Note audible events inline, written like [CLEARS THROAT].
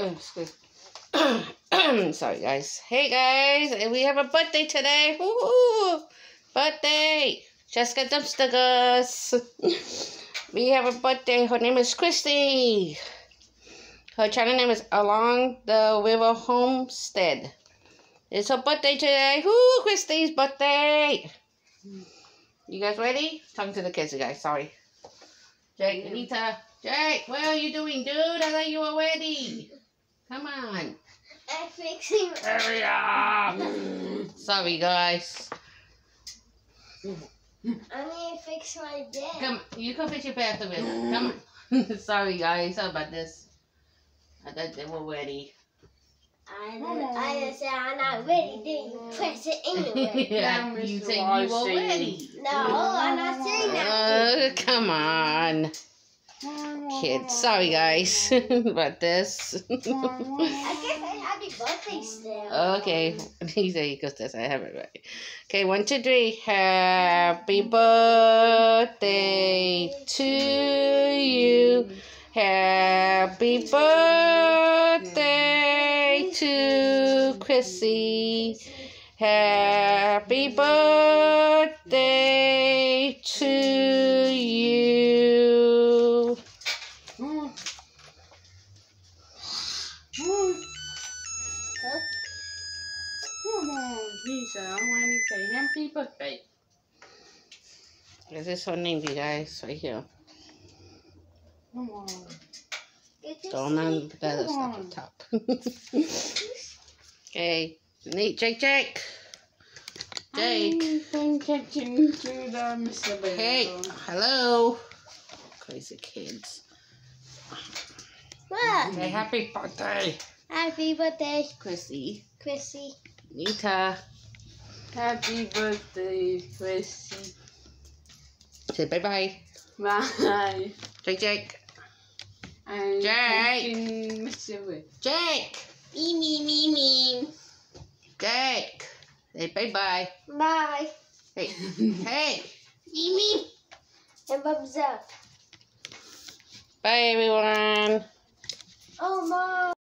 Oh, excuse. [CLEARS THROAT] Sorry, guys. Hey, guys. We have a birthday today. Woo! Birthday. Jessica Dumpstickers. [LAUGHS] we have a birthday. Her name is Christy. Her channel name is Along the River Homestead. It's her birthday today. Woo! Christy's birthday. You guys ready? Talking to the kids, you guys. Sorry. Jake, Anita. Jake, what are you doing, dude? I thought you were ready. Come on. I'm fixing. Hurry up. Sorry, guys. I need to fix my bed. Come, you can fix your bath with it. Come on. [LAUGHS] Sorry, guys. Sorry about this. I thought they were ready. I don't, I just said I'm not ready. Then you press it anyway. [LAUGHS] yeah, you Mr. said you were Washington. ready. no, I'm not saying that. Uh, come on, kids. Sorry, guys, [LAUGHS] about this. I guess I happy birthday still. okay, [LAUGHS] he said he goes this. I have it right. Okay, one, two, three. Happy birthday to you. Happy birthday to Krissy. Happy birthday to you. Come on, Lisa. I want to say happy birthday. This is her name, you guys, right here. Come on. Don't put that other stuff on top. [LAUGHS] okay, Neat, Jake, Jake. Jake. I'm catching to the Mr. Bear. Hey, hello. Crazy kids. What? Say happy birthday, Happy birthday, Krissy. Krissy. Nita. Happy birthday, Krissy. Say bye bye. Bye. Jake, Jake. I'm Jake. catching Mr. Jake. Me, me, me, me. Jake. Say bye bye. Bye. Hey, [LAUGHS] hey. Me, me. And Bub's up. Bye, everyone. Oh, Mom.